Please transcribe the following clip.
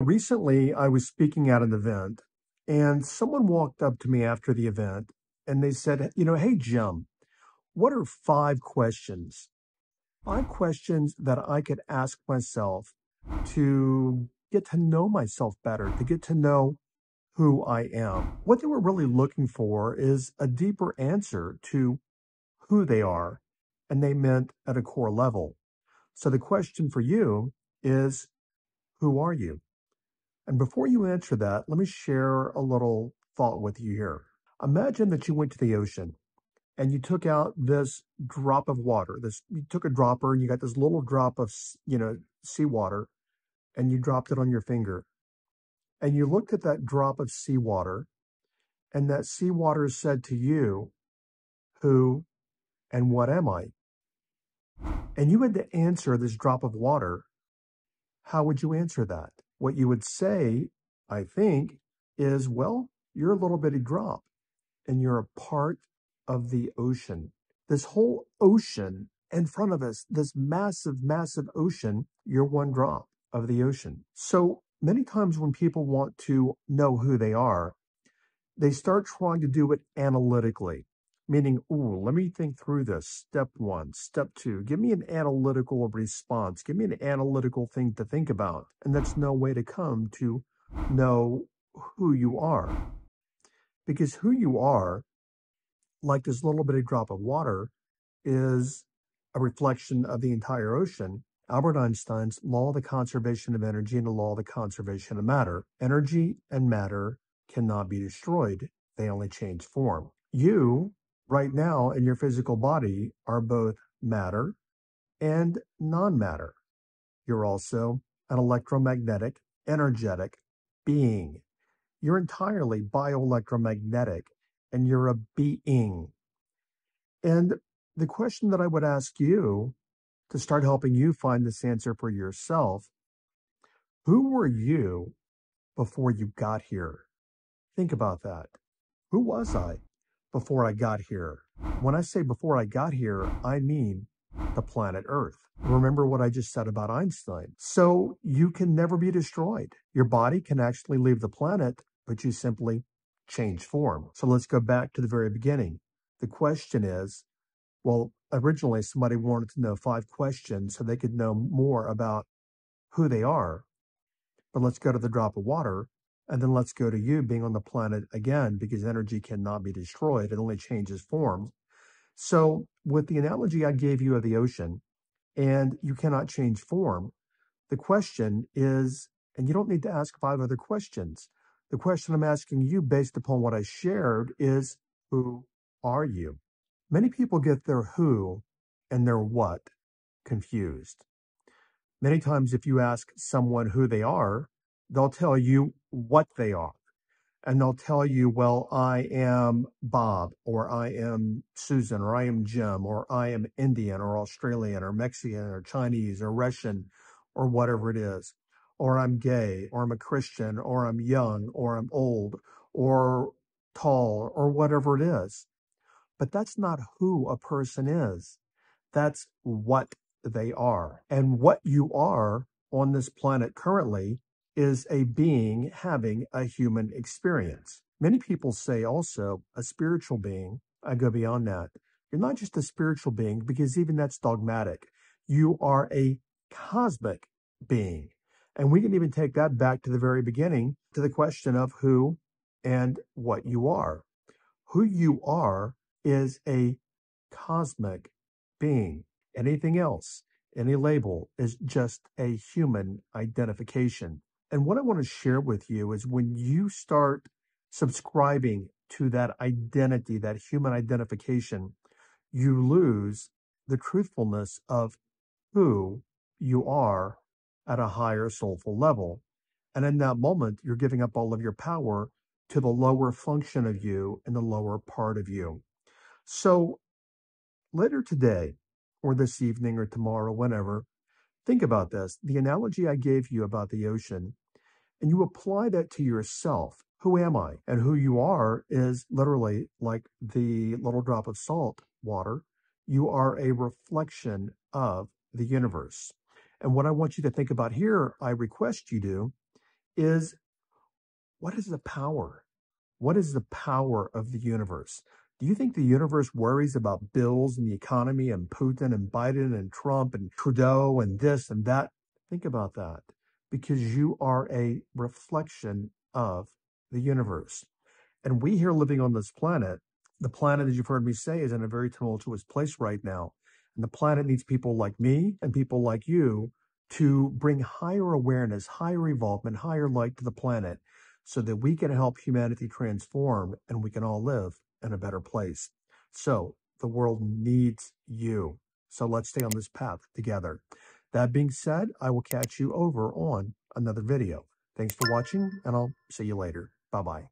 Recently, I was speaking at an event, and someone walked up to me after the event and they said, You know, hey, Jim, what are five questions? Five questions that I could ask myself to get to know myself better, to get to know who I am. What they were really looking for is a deeper answer to who they are, and they meant at a core level. So the question for you is, who are you? And before you answer that, let me share a little thought with you here. Imagine that you went to the ocean and you took out this drop of water. This you took a dropper and you got this little drop of you know seawater, and you dropped it on your finger, and you looked at that drop of seawater, and that seawater said to you, "Who and what am I?" And you had to answer this drop of water. How would you answer that? What you would say, I think, is, "Well, you're a little bitty drop, and you're a part of the ocean. This whole ocean in front of us, this massive, massive ocean, you're one drop of the ocean. So many times when people want to know who they are, they start trying to do it analytically, meaning, ooh, let me think through this. Step one, step two, give me an analytical response, give me an analytical thing to think about. And that's no way to come to know who you are. Because who you are like this little bitty drop of water is a reflection of the entire ocean. Albert Einstein's law of the conservation of energy and the law of the conservation of matter. Energy and matter cannot be destroyed, they only change form. You, right now, in your physical body, are both matter and non matter. You're also an electromagnetic, energetic being. You're entirely bioelectromagnetic and you're a being. And the question that I would ask you to start helping you find this answer for yourself who were you before you got here? Think about that. Who was I before I got here? When I say before I got here, I mean the planet Earth. Remember what I just said about Einstein. So you can never be destroyed. Your body can actually leave the planet, but you simply change form. So let's go back to the very beginning. The question is, well, originally somebody wanted to know five questions so they could know more about who they are. But let's go to the drop of water and then let's go to you being on the planet again because energy cannot be destroyed. It only changes form. So with the analogy I gave you of the ocean and you cannot change form, the question is, and you don't need to ask five other questions. The question I'm asking you, based upon what I shared, is who are you? Many people get their who and their what confused. Many times, if you ask someone who they are, they'll tell you what they are. And they'll tell you, well, I am Bob, or I am Susan, or I am Jim, or I am Indian, or Australian, or Mexican, or Chinese, or Russian, or whatever it is or I'm gay, or I'm a Christian, or I'm young, or I'm old, or tall, or whatever it is. But that's not who a person is. That's what they are. And what you are on this planet currently is a being having a human experience. Many people say also a spiritual being. I go beyond that. You're not just a spiritual being because even that's dogmatic. You are a cosmic being. And we can even take that back to the very beginning to the question of who and what you are. Who you are is a cosmic being. Anything else, any label, is just a human identification. And what I want to share with you is when you start subscribing to that identity, that human identification, you lose the truthfulness of who you are at a higher soulful level. And in that moment, you're giving up all of your power to the lower function of you and the lower part of you. So later today, or this evening, or tomorrow, whenever, think about this. The analogy I gave you about the ocean, and you apply that to yourself. Who am I? And who you are is literally like the little drop of salt water. You are a reflection of the universe. And what I want you to think about here, I request you do, is what is the power? What is the power of the universe? Do you think the universe worries about bills and the economy and Putin and Biden and Trump and Trudeau and this and that? Think about that because you are a reflection of the universe. And we here living on this planet, the planet, as you've heard me say, is in a very tumultuous place right now. And the planet needs people like me and people like you to bring higher awareness, higher involvement, higher light to the planet so that we can help humanity transform and we can all live in a better place. So the world needs you. So let's stay on this path together. That being said, I will catch you over on another video. Thanks for watching, and I'll see you later. Bye bye.